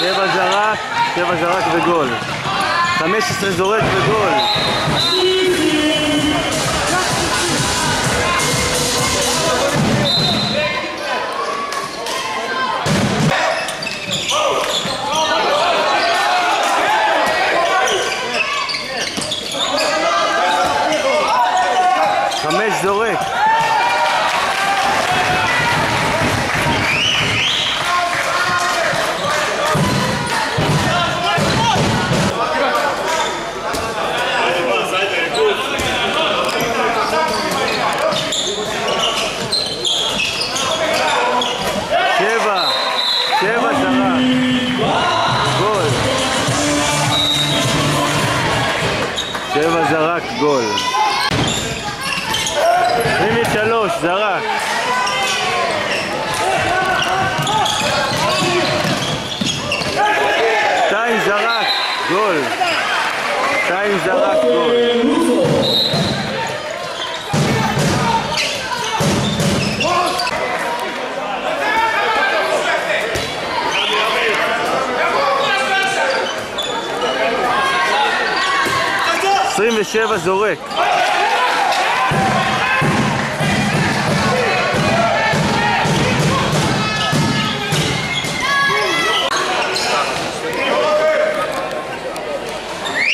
שבע זרק, שבע זרק וגול. 15 זורק וגול. 27 זורק.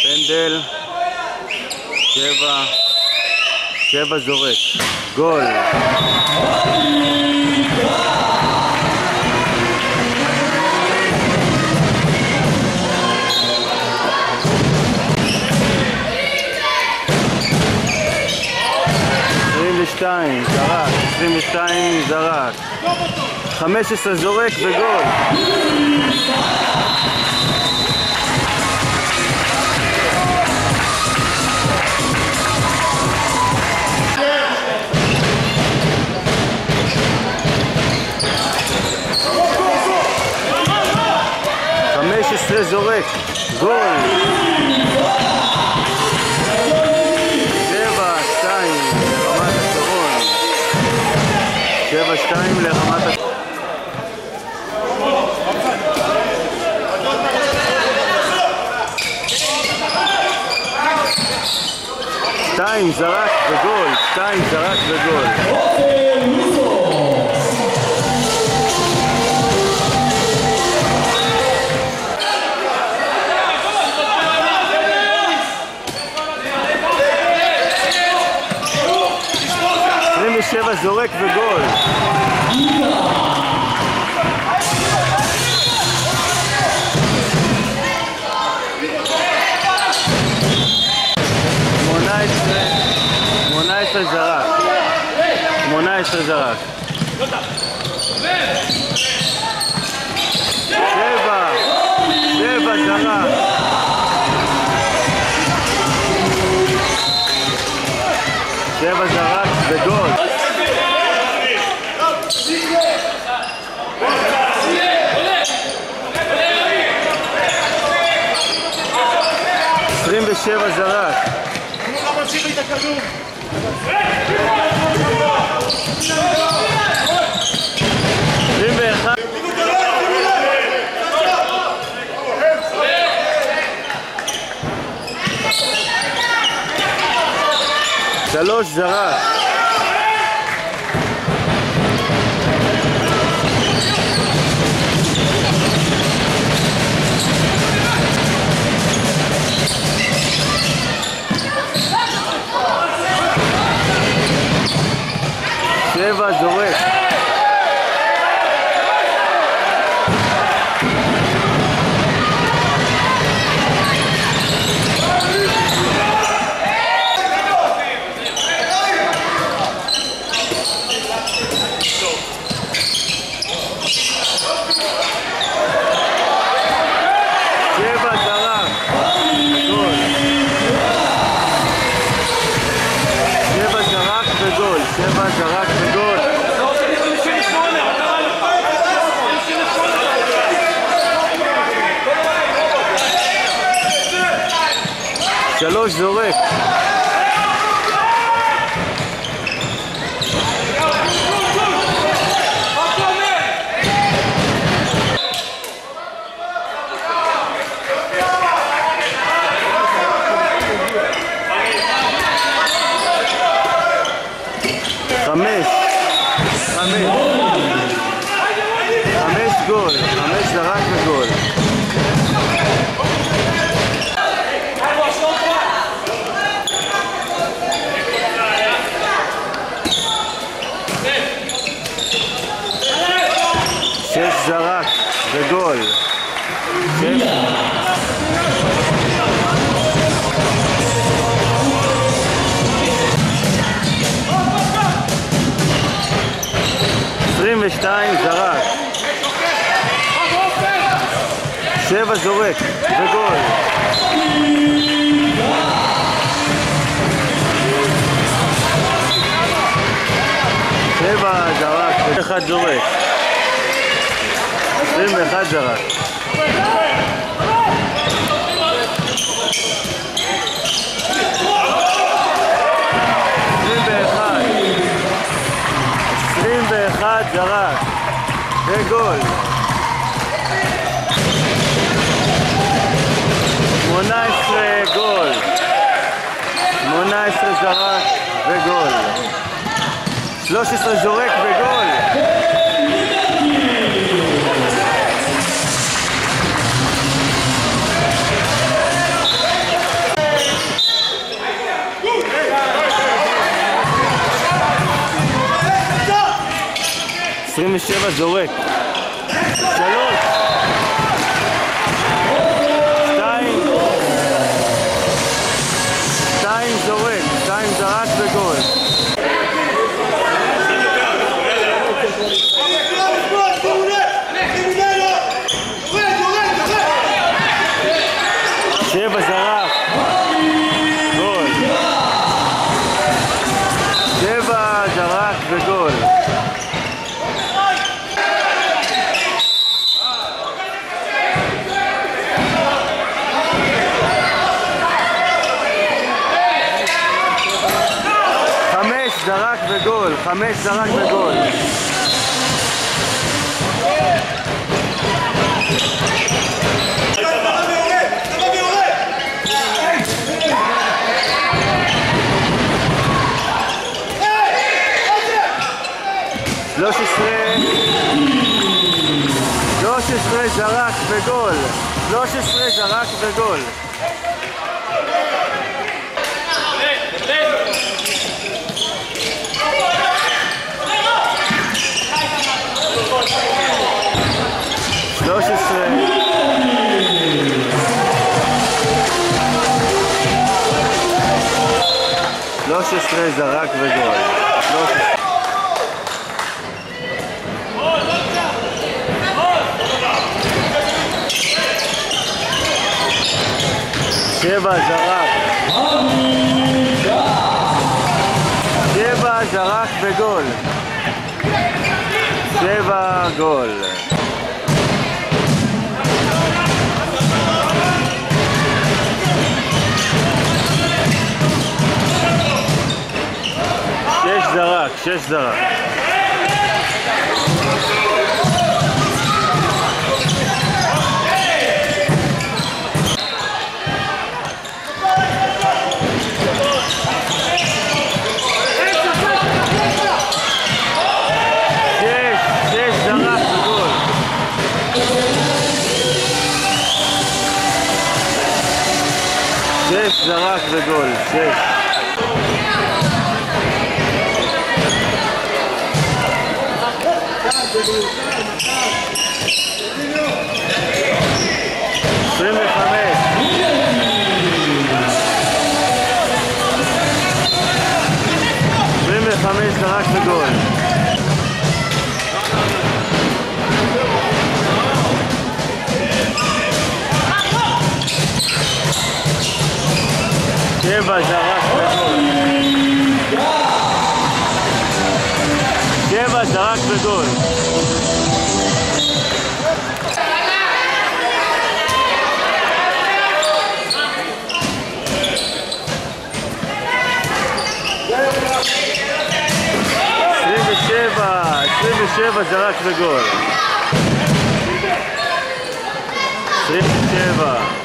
פנדל שבע שבע זורק. גול. עשרים ושתיים, זרק, עשרים ושתיים, זרק. חמש עשרה זורק וגול. זורק, גול. 2 לרמת... שתיים זרק וגול, שתיים זרק וגול. זורק וגול. ושבע זרק. ואחד. שלוש זרק. שלוש זורק. 22 זרק. 7 זורק וגול. שבע זרק, אחד זורק. 21 זרק. וגול. שמונה עשרה גול. שמונה עשרה זרק וגול. שלוש עשרה זורק וגול. עשרים ושבע זורק. שלוש. שתיים. שתיים זורק. שתיים זרק וגול. שבע זרק. גול. שבע זרק וגול. חמש זרק וגול, חמש זרק וגול. שלוש עשרה, שלוש עשרה זרק וגול, שלוש עשרה זרק וגול. 13 זרק וגול. לא שבע זרק. שבע זרק וגול. שבע גול. שש זרק, שש זרק. שש, שש זרק וגול. שש זרק וגול, שש. עשרים וחמש. עשרים 27 זה רק בגול 27